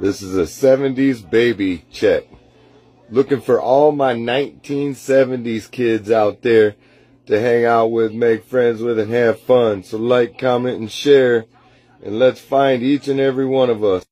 This is a 70s baby check. Looking for all my 1970s kids out there to hang out with, make friends with, and have fun. So like, comment, and share. And let's find each and every one of us.